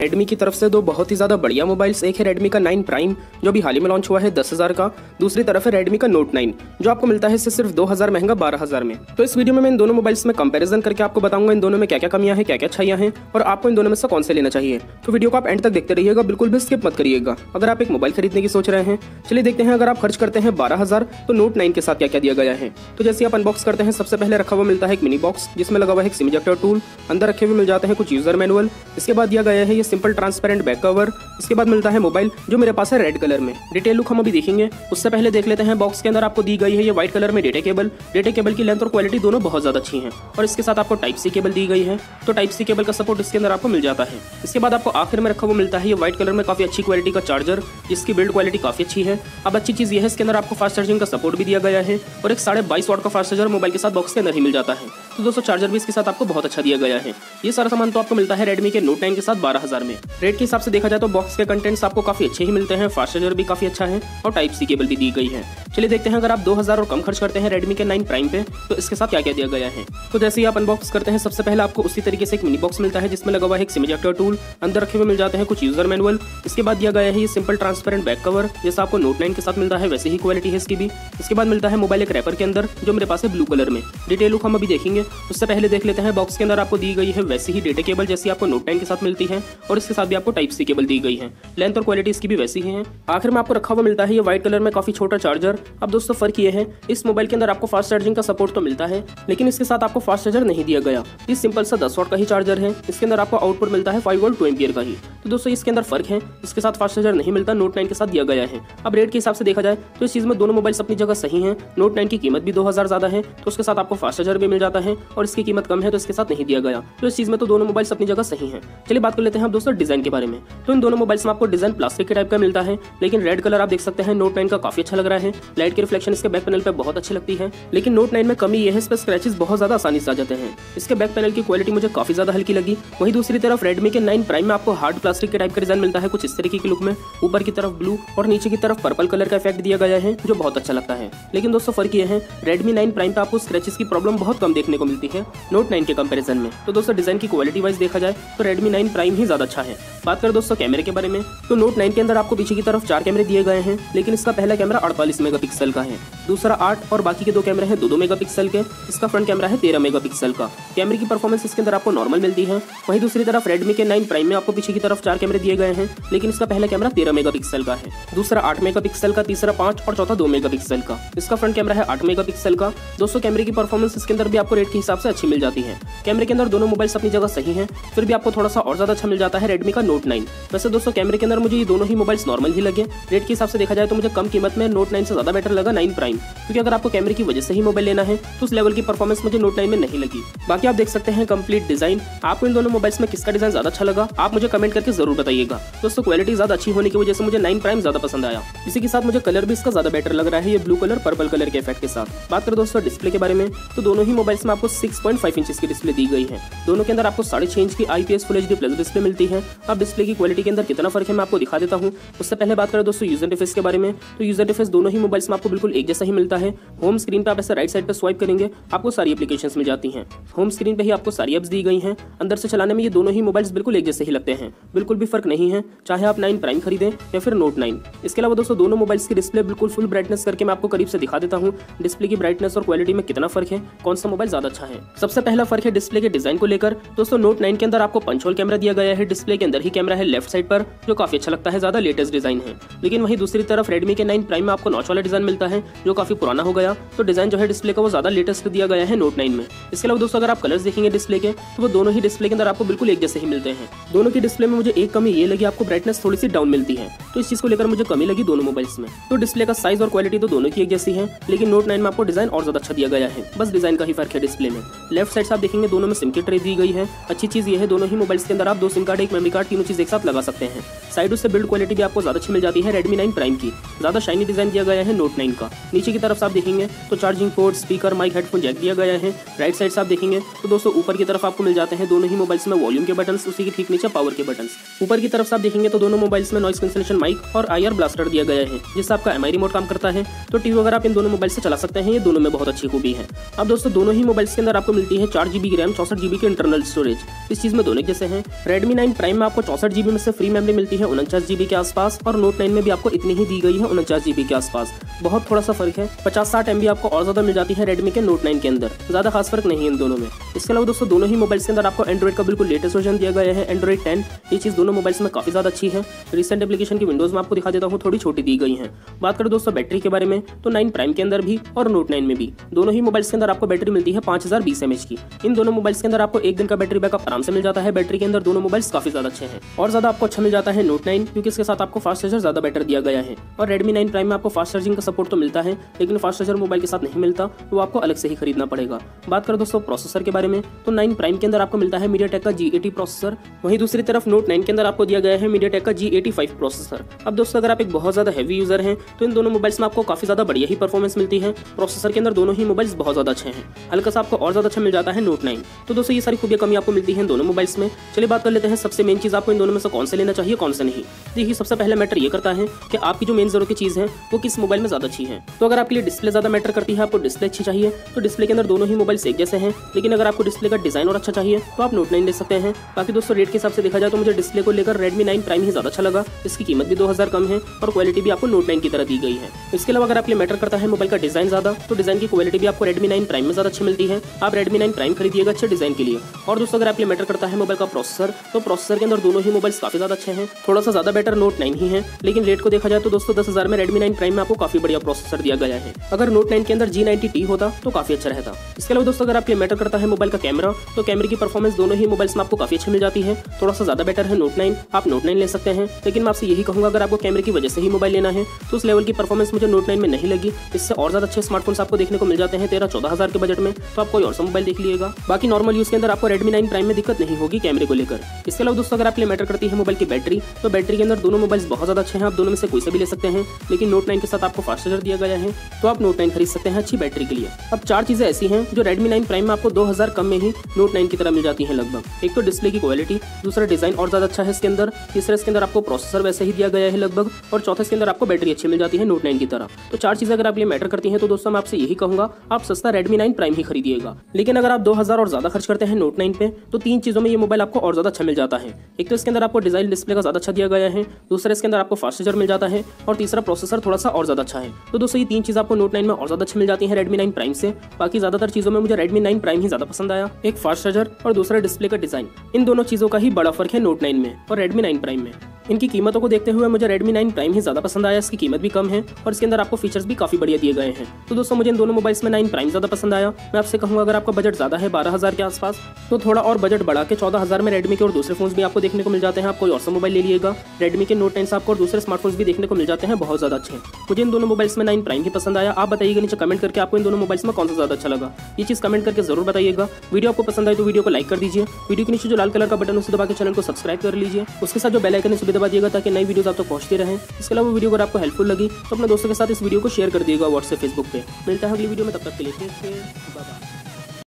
Redmi की तरफ़ से दो बहुत ही ज़्यादा बढ़िया मोबाइल्स एक है रेडमी का 9 प्राइम जो अभी हाल ही में लॉन्च हुआ है दस हज़ार का। दूसरी तरफ़ है रेडमी का नोट 9 जो आपको मिलता है इससे सिर्फ़ दो हज़ार महँगा, बारह हज़ार में। तो इस वीडियो में मैं इन दोनों मोबाइल्स में कंपैरिजन करके आपको बताऊँगा इन दोनों में क्या क्या कमियाँ हैं क्या क्या अच्छाइयाँ हैं, और आपको इन दोनों में से कौन से लेना चाहिए। तो वीडियो को आप एंड तक देखते रहिएगा, बिल्कुल भी स्किप मत करिएगा। अगर आप एक मोबाइल खरीदने की सोच रहे हैं, चलिए देखते हैं अगर आप खर्च करते हैं बारह तो नोट नाइन के साथ क्या क्या दिया गया है। तो जैसे आप अनबॉक्स करते हैं, सबसे पहले रखा हुआ मिलता है एक मिनी बॉक्स जिसमें लगा हुआ है एक सिमिजेक्टर टूल अंदर रखे हुए मिल जाते हैं कुछ यूज़र मैनुअल इसके बाद दिया गया है सिंपल ट्रांसपेरेंट बैक कवर इसके बाद मिलता है मोबाइल जो मेरे पास है रेड कलर में। डिटेल लुक हम अभी देखेंगे। उससे पहले देख लेते हैं बॉक्स के अंदर आपको दी गई है ये व्हाइट कलर में डेटा केबल डेटा केबल की लेंथ और क्वालिटी दोनों बहुत ज़्यादा अच्छी है। और इसके साथ आपको टाइप सी केबल दी गई है। तो टाइप सी केबल का सपोर्ट इसके अंदर आपको मिल जाता है। इसके बाद आपको आखिर में रखा हुआ मिलता है ये व्हाइट कलर में काफ़ी अच्छी क्वालिटी का चार्जर जिसकी बिल्ड क्वालिटी काफ़ी अच्छी है। अब अच्छी चीज़ यह है, इसके अंदर आपको फास्ट चार्जिंग का सपोर्ट भी दिया गया है। और एक साढ़े बाईस वाट का फास्ट चार्जर मोबाइल के साथ बॉक्स के अंदर ही मिल जाता है। तो दोस्तों चार्जर भी इसके साथ आपको बहुत अच्छा दिया गया है। ये सारा सामान तो आपको मिलता है रेडमी के नोट नाइन के साथ बारह हज़ार में। रेट के हिसाब से देखा जाए तो बॉक्स के कंटेंट्स आपको काफ़ी अच्छे ही मिलते हैं फास्ट चार्जर भी काफ़ी अच्छा है और टाइप सी केबल भी दी गई है। चलिए देखते हैं, अगर आप 2000 और कम खर्च करते हैं रेडमी के 9 प्राइम पे तो इसके साथ क्या क्या दिया गया है? तो जैसे ही आप अनबॉक्स करते हैं, सबसे पहले आपको उसी तरीके से एक मिनी बॉक्स मिलता है, जिसमें लगा हुआ है एक सिमिजेक्टर टूल अंदर रखे हुए मिल जाते हैं कुछ यूज़र मैनुअल इसके बाद दिया गया है ये सिंपल ट्रांसपेरेंट बैक कवर जैसा आपको नोट नाइन के साथ मिलता है, वैसे ही क्वालिटी है इसकी भी। इसके बाद मिलता है मोबाइल एक रैपर के अंदर, जो मेरे पास है ब्लू कलर में। डिटेल लुक हम अभी देखेंगे। उससे पहले देख लेते हैं बॉक्स के अंदर आपको दी गई है वैसी ही डेटा केबल जैसी आपको नोट नाइन के साथ मिलती है, और इसके साथ भी आपको टाइप सी केबल दी गई है। लेंथ और क्वालिटी इसकी भी वैसी ही है। आखिर में आपको रखा हुआ मिलता है ये व्हाइट कलर में काफ़ी छोटा चार्जर अब दोस्तों, फ़र्क ये है, इस मोबाइल के अंदर आपको फास्ट चार्जिंग का सपोर्ट तो मिलता है, लेकिन इसके साथ आपको फास्ट चार्जर नहीं दिया गया। ये सिंपल सा दस वॉट का ही चार्जर है, इसके अंदर आपको आउटपुट मिलता है फाइव वोल्ट टू एम्पियर का ही। तो दोस्तों, इसके अंदर फ़र्क है, इसके साथ फास्ट चार्जर नहीं मिलता, नोट नाइन के साथ दिया गया है। अब रेट के हिसाब से देखा जाए तो इस चीज़ में दोनों मोबाइल्स अपनी जगह सही है, नोट नाइन की कीमत भी दो हज़ार ज़्यादा है तो उसके साथ आपको फास्ट चार्जर भी मिल जाता है, और इसकी कीमत कम है तो इसके साथ नहीं दिया गया। तो इस चीज़ में तो दोनों मोबाइल्स अपनी जगह सही है। चलिए बात कर लेते हैं दोस्तों डिज़ाइन के बारे में। तो इन दोनों मोबाइल्स में आपको डिज़ाइन प्लास्टिक के टाइप का मिलता है, लेकिन रेड कलर आप देख सकते हैं, नोट नाइन का काफ़ी अच्छा लग रहा है। लाइट की रिफ्लेक्शन इसके बैक पैनल पे बहुत अच्छी लगती है। लेकिन नोट नाइन में कमी यह है इस पर स्क्रैचेस बहुत ज़्यादा आसानी से आ जाते हैं। इसके बैक पैनल की क्वालिटी मुझे काफ़ी ज़्यादा हल्की लगी। वहीं दूसरी तरफ़ रेडमी के नाइन प्राइम में आपको हार्ड प्लास्टिक के टाइप का डिज़ाइन मिलता है, कुछ इस तरीके की लुक में। ऊपर की तरफ़ ब्लू और नीचे की तरफ़ पर्पल कलर का इफ़ेक्ट दिया गया है, जो बहुत अच्छा लगता है। लेकिन दोस्तों फ़र्क यह है रेडमी नाइन प्राइम पे आपको स्क्रैचेस की प्रॉब्लम बहुत कम देखने को मिलती है नोट नाइन के कंपेरिजन में। तो दोस्तों डिज़ाइन की क्वालिटी वाइज देखा जाए तो रेडमी नाइन प्राइम ही ज़्यादा अच्छा है। बात करें दोस्तों कैमरे के बारे में तो नोट नाइन के अंदर आपको पीछे की तरफ़ चार कैमरे दिए गए हैं, लेकिन इसका पहला कैमरा अड़तालीस मेगापिक्सल का है। दूसरा आठ और बाकी के दो कैमरे हैं, दो दो मेगापिक्सल के। इसका फ्रंट कैमरा है तेरह मेगापिक्सल का। कैमरे की परफॉर्मेंस इसके अंदर आपको नॉर्मल मिलती है। वहीं दूसरी तरफ़ रेडमी के नाइन प्राइम में आपको पीछे की तरफ़ चार कैमरे दिए गए हैं, लेकिन इसका पहला कैमरा तेरह मेगापिक्सल का है। दूसरा आठ मेगापिक्सल का, तीसरा पाँच और चौथा दो मेगापिक्सल का। इसका फ्रंट कैमरा है आठ मेगापिक्सल का। दोस्तों कैमरे की परफॉर्मेंस इसके अंदर भी आपको रेट के हिसाब से अच्छी मिल जाती है। कैमरे के अंदर दोनों मोबाइल्स अपनी जगह सही है, फिर भी आपको थोड़ा सा और ज़्यादा अच्छा मिल जाता है रेडमी का नोट नाइन वैसे दोस्तों कैमरे के अंदर मुझे ये दोनों ही मोबाइल्स नॉर्मल ही लगे। रेट के हिसाब से देखा जाए तो मुझे कम कीमत में नोट नाइन से ज़्यादा बेटर लगा नाइन प्राइम क्योंकि अगर आपको कैमरे की वजह से ही मोबाइल लेना है तो उस लेवल की परफॉर्मेंस मुझे नोट नाइन में नहीं लगी। बाकी आप देख सकते हैं कंप्लीट डिज़ाइन आपको इन दोनों मोबाइल्स में किसका डिज़ाइन ज़्यादा अच्छा लगा, आप मुझे कमेंट करके ज़रूर बताइएगा। दोस्तों क्वालिटी ज़्यादा अच्छी होने की वजह से मुझे नाइन प्राइम ज़्यादा पसंद आया। इसी के साथ मुझे कलर भी इसका ज़्यादा बेटर लग रहा है, ये ब्लू कलर पर्पल कलर के इफ़ेक्ट के साथ। बात करें दोस्तों डिस्प्ले के बारे में तो दोनों ही मोबाइल्स में आपको सिक्स पॉइंट फाइव इंच की डिस्प्ले दी गई है। दोनों के अंदर आपको साढ़े छह इंच की IPS full HD plus display मिलती है। अब डिस्प्ले की क्वालिटी के अंदर कितना फ़र्क है मैं आपको दिखा देता हूँ। उससे पहले बात करें दोस्तों यूज़र इंटरफेस के बारे में तो यूज़र इंटरफेस दोनों ही मोबाइल्स में आपको बिल्कुल एक जैसा ही मिलता है। होम स्क्रीन पे आप ऐसे राइट साइड पर स्वाइप करेंगे, आपको सारी एप्लीकेशन मिल जाती हैं। होम स्क्रीन पे ही आपको सारी एप्स दी गई हैं। अंदर से चलाने में ये दोनों ही मोबाइल्स बिल्कुल एक जैसे ही लगते हैं। बिल्कुल भी फ़र्क नहीं है। चाहे आप नाइन प्राइम खरीदें या फिर नोट नाइन इसके अलावा दोस्तों, दोनों मोबाइल्स की डिस्प्ले बिल्कुल फुल ब्राइटनेस करके मैं आपको करीब से दिखा देता हूँ। डिस्प्ले की ब्राइटनेस और क्वालिटी में कितना फ़र्क है? कौन सा मोबाइल ज़्यादा अच्छा है? सबसे पहला फ़र्क है डिस्प्ले के डिज़ाइन को लेकर। दोस्तों नोट नाइन के अंदर आपको पंचोल कैमरा दिया गया है। डिस्प्ले के अंदर ही कैमरा है लेफ़्ट साइड पर, जो काफ़ी अच्छा लगता है, ज़्यादा लेटेस्ट डिज़ाइन है। लेकिन वही दूसरी तरफ़ रेडमी के नाइन प्राइम में आपको नॉच वाला डिज़ाइन मिलता है काफ़ी पुराना हो गया तो डिज़ाइन जो है डिस्प्ले का वो ज़्यादा लेटेस्ट दिया गया है नोट नाइन में। इसके अलावा दोस्तों, अगर आप कलर्स देखेंगे डिस्प्ले के तो वो दोनों ही डिस्प्ले के अंदर आपको बिल्कुल एक जैसे ही मिलते हैं। दोनों की डिस्प्ले में मुझे एक कमी ये लगी, आपको ब्राइटनेस थोड़ी सी डाउन मिलती है तो इस चीज़ को लेकर मुझे कमी लगी दोनों मोबाइल्स में। तो डिस्प्ले का साइज़ और क्वालिटी तो दोनों की एक जैसी है, लेकिन नोट नाइन में आपको डिज़ाइन और ज़्यादा अच्छा दिया गया है। बस डिज़ाइन का ही फ़र्क है डिस्प्ले में। लेफ़्ट साइड से आप देखेंगे दोनों में सिम की ट्रे दी गई है। अच्छी चीज़ ये है, दोनों ही मोबाइल्स के अंदर आप दो सिम कार्ड एक मेमरी कार्ड तीनों चीज़ एक साथ लगा सकते हैं। साइड से बिल्ड क्वालिटी भी आपको ज़्यादा अच्छी मिल जाती है रेडमी नाइन प्राइम की। ज़्यादा शाइनी डिज़ाइन दिया गया है नोट नाइन का। नीचे की तरफ़ आप देखेंगे तो charging port speaker mic headphone jack दिया गया है। राइट साइड से आप देखेंगे तो दोस्तों ऊपर की तरफ़ आपको मिल जाते हैं दोनों ही मोबाइल्स में वॉल्यूम के बटन उसी के ठीक नीचे पावर के बटन ऊपर की तरफ़ आप देखेंगे तो दोनों मोबाइल्स में नॉइस कैंसिलेशन माइक और आईआर ब्लास्टर दिया गया है, जिससे आपका एम रिमोट काम करता है। तो टीवी वगैरह आप इन दोनों मोबाइल से चला सकते हैं, ये दोनों में बहुत अच्छी खूबी है। अब दोस्तों दोनों ही मोबाइल्स के अंदर आपको मिलती है चार जीबी रैम चौसठ जीबी के इंटरनल स्टोरेज इस चीज़ में दोनों जैसे हैं। रेडमी नाइन प्राइम में आपको चौसठ जीबी में से फ्री मेमोरी मिलती है, उनचास जीबी के आसपास, और नोट नाइन में भी आपको इतनी ही दी गई है, उनचास जीबी के आसपास। बहुत थोड़ा सा फ़र्क है। पचास साठ एमबी आपको और ज़्यादा मिल जाती है रेडमी के नोट नाइन के अंदर। ज़्यादा खास फ़र्क नहीं है इन दोनों में। इसके अलावा दोस्तों, दोनों ही मोबाइल्स के अंदर आपको एंड्रॉइड का बिल्कुल लेटेस्ट वर्जन दिया गया है एंड्रॉइड टेन ये चीज़ दोनों मोबाइल्स में काफ़ी ज़्यादा अच्छी है। रिसेंट एप्लीकेशन की विंडोज़ में आपको दिखा देता हूँ, थोड़ी छोटी दी गई है। बात करें दोस्तों बैटरी के बारे में तो नाइन प्राइम के अंदर भी और नोट नाइन में भी। दोनों ही मोबाइल्स के अंदर आपको बैटरी मिलती है पाँच हज़ार बीस एमएच की। इन दोनों मोबाइल्स के अंदर आपको एक दिन का बैटरी बैकअप आराम से मिल जाता है। बैटरी के अंदर दोनों मोबाइल्स काफ़ी ज़्यादा अच्छे हैं। और ज़्यादा आपको अच्छा मिल जाता है नोट नाइन क्योंकि इसके साथ आपको फास्ट चार्जर ज़्यादा बेटर दिया गया है। और रेडमी नाइन प्राइम में आपको फास्ट चार्जिंग का सपोर्ट तो मिलता है। लेकिन फास्ट चार्जर मोबाइल के साथ नहीं मिलता तो आपको अलग से ही खरीदना पड़ेगा। बात करें दोस्तों प्रोसेसर के बारे में तो नाइन प्राइम के अंदर आपको मिलता है मीडिया का जी प्रोसेसर। वहीं दूसरी तरफ़ नोट नाइन के अंदर आपको दिया गया है मीडिया का जी प्रोसेसर। अब दोस्तों अगर आप एक बहुत ज़्यादा हैवी यूज़र हैं तो इन दोनों मोबाइल्स में आपको काफ़ी ज़्यादा बढ़िया ही परफॉर्मेंस मिलती है। प्रोसेसर के अंदर दोनों ही मोबाइल्स बहुत ज़्यादा अच्छे हैं। हल्का सा आपको और ज़्यादा अच्छा मिल जाता है नोट नाइन तो दोस्तों ये सारी खूबियाँ कमी आपको मिलती है दोनों मोबाइल्स में। चलिए बात कर लेते हैं सबसे मेन चीज़ आपको इन दोनों में से कौन से लेना चाहिए, कौन से नहीं। देखिए, सबसे पहले मैटर ये करता है कि आपकी जो मेन ज़रूरत की चीज़ है, वो किस मोबाइल में ज़्यादा अच्छी है। तो अगर आपके लिए डिस्प्ले ज़्यादा मैटर करती है, आपको डिस्प्ले अच्छी चाहिए तो डिस्प्ले के अंदर दोनों ही मोबाइल एक जैसे हैं। लेकिन अगर आपको डिस्प्ले का डिज़ाइन और अच्छा चाहिए तो आप नोट नाइन ले सकते हैं। बाकी दोस्तों रेट के हिसाब से देखा जाए तो मुझे डिस्प्ले को लेकर रेडमी नाइन प्राइम ही ज़्यादा अच्छा लगा। इसकी कीमत भी दो हज़ार कम है और क्वालिटी भी आपको नोट नाइन की तरह दी गई है। इसके अलावा अगर आपके मैटर करता है मोबाइल का डिज़ाइन ज़्यादा तो डिज़ाइन की क्वालिटी भी आपको रेडमी नाइन प्राइम में ज़्यादा अच्छी मिलती है। आप रेडमी नाइन प्राइम खरीदिएगा अच्छे डिज़ाइन के लिए। और दोस्तों, अगर आपके मैटर करता है मोबाइल का प्रोसेसर तो प्रोसेसर के अंदर दोनों ही मोबाइल काफ़ी ज़्यादा अच्छे हैं। थोड़ा सा ज़्यादा बेटर नोट नाइन ही है। लेकिन रेट को देखा जाए तो दोस्तों, दस हज़ार में रेडमी नाइन प्राइम में आपको काफ़ी बढ़िया प्रोसेसर दिया गया है। अगर नोट नाइन के अंदर जी नाइनटी होता तो काफ़ी अच्छा रहता। इसके अलावा दोस्तों, अगर आपके मैटर करता है मोबाइल का कैमरा तो कैमरे की परफॉर्मेंस दोनों ही मोबाइल्स में आपको काफ़ी अच्छी मिल जाती है। थोड़ा सा ज़्यादा बेटर है नोट नाइन आप नोट नाइन ले सकते हैं। लेकिन मैं आपसे यही कहूँगा, अगर आपको कैमरे की वजह से ही मोबाइल लेना है तो उस लेवल की परफॉर्मेंस मुझे नोट नाइन में नहीं लगी। इससे और ज़्यादा अच्छे स्मार्टफोन्स आपको देखने को मिल जाते हैं तेरह चौदह हज़ार के बजट में। तो आप कोई और सा मोबाइल देख लीजिएगा। बाकी नॉर्मल यूज़ के अंदर आपको रेडमी नाइन प्राइम में दिक्कत नहीं होगी कैमरे को लेकर। इसके अलावा दोस्तों, अगर आपके मैटर करती है मोबाइल की बैटरी तो बैटरी के अंदर दोनों मोबाइल बहुत ज़्यादा अच्छे हैं। आप दोनों में से कोई से भी ले सकते हैं। लेकिन नोट नाइन के साथ आपको फास्ट चार्जर दिया गया है। तो आप नोट नाइन खरीद सकते हैं अच्छी बैटरी के लिए। अब चार चीज़ें ऐसी हैं जो रेडमी नाइन प्राइम में आपको दो हज़ार कम में ही नोट नाइन की तरह मिल जाती है लगभग। एक तो डिस्प्ले की क्वालिटी दूसरा डिज़ाइन और ज़्यादा अच्छा है इसके अंदर, तीसरा इसके अंदर आपको प्रोसेसर वैसे ही दिया गया है लगभग, और चौथे इसके अंदर आपको बैटरी अच्छी मिल जाती है नोट नाइन की तरह। तो चार चीज़ें अगर आप ये मैटर करती हैं तो दोस्तों, मैं आपसे यही कहूँगा, आप सस्ता रेडमी नाइन प्राइम ही खरीदिएगा। लेकिन अगर आप दो हज़ार और ज़्यादा खर्च करते हैं नोट नाइन पे तो तीन चीज़ों में ये मोबाइल आपको और ज़्यादा अच्छा मिल जाता है। एक तो इसके अंदर आपको डिज़ाइन डिस्प्ले का ज़्यादा अच्छा दिया गया है, दूसरा इसके अंदर आपको फास्ट चार्जर मिल जाता है, और तीसरा प्रोसेसर थोड़ा सा और ज़्यादा अच्छा है। तो दोस्तों, ये तीन चीज़ आपको नोट नाइन में और ज़्यादा अच्छी मिल जाती है रेडमी नाइन प्राइम से। बाकी ज़्यादातर चीज़ों में मुझे रेडमी नाइन प्राइम ही ज़्यादा पसंद आया। एक फास्ट चार्जर और दूसरा डिस्प्ले का डिज़ाइन इन दोनों चीज़ों का ही बड़ा फ़र्क है नोट नाइन में और रेडमी नाइन प्राइम में। इनकी कीमतों को देखते हुए मुझे Redmi 9 Prime ही ज़्यादा पसंद आया, इसकी कीमत भी कम है और इसके अंदर आपको फीचर्स भी काफ़ी बढ़िया दिए गए हैं। तो दोस्तों, मुझे इन दोनों मोबाइल्स में 9 Prime ज़्यादा पसंद आया। मैं आपसे कहूँगा, अगर आपका बजट ज़्यादा है बारह हज़ार के आसपास तो थोड़ा और बजट बढ़ा के चौदह हज़ार में रेडमी के और दूसरे फ़ोन भी आपको देखने को मिल जाते हैं। आप कोई और मोबाइल ले लीजिएगा। रेडमी के नोट टेन आपको और दूसरे स्मार्टफ़ोन भी देखने को मिल जाते हैं, बहुत ज़्यादा अच्छे मुझे इन दोनों मोबाइल्स में नाइन प्राइम ही पसंद आया। आप बताइएगा नीचे कमेंट करके आपको इन दोनों मोबाइल्स में कौन सा ज़्यादा अच्छा लगा। ये चीज़ कमेंट करके ज़रूर बताइएगा। वीडियो आपको पसंद आए तो वीडियो को लाइक कर दीजिए। वीडियो के नीचे जो लाल कलर का बटन उसे दबा के चैनल को सब्सक्राइब कर लीजिए। उसके साथ जो बेल आइकन उसे दबा दिएगा ताकि नई वीडियो आप तक पहुँचते रहें। इसके अलावा वीडियो अगर आपको हेल्पफुल लगी तो अपने दोस्तों के साथ इस वीडियो को शेयर कर दिएगा व्हाट्सएप फेसबुक पे। मिलता है अगली वीडियो में, तब तक के लिए बाय